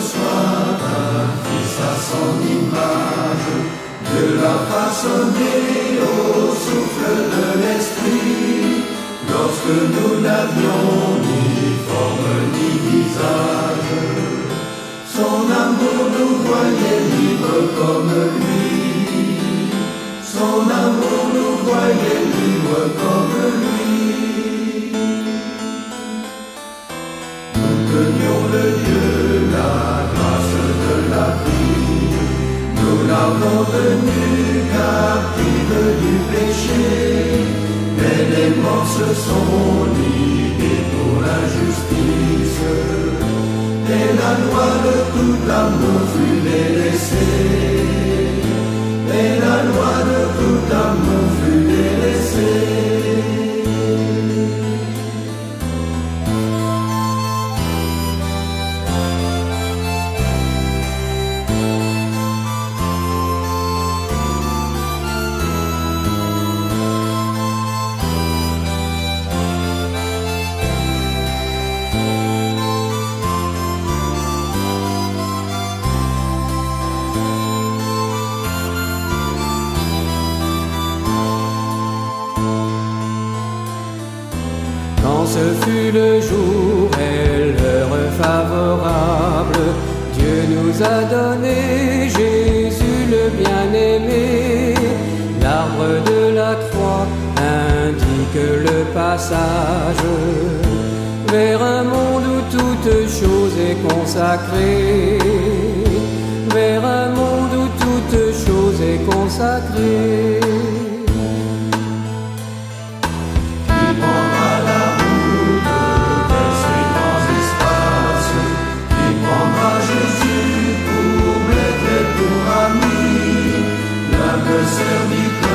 soit un fils à son image, de la façonner au souffle de l'esprit, lorsque nous n'avions ni forme ni visage. Son amour nous voyait libres comme lui, son amour nous voyait libres comme lui. Tenu captive du péché, mais les morts se sont ligués pour l'injustice, et la loi de tout amour fut délaissée, et la loi de tout amour ce fut le jour et l'heure favorable, Dieu nous a donné Jésus le bien-aimé. L'arbre de la croix indique le passage vers un monde où toute chose est consacrée. Vers un monde où toute chose est consacrée. Silver, you.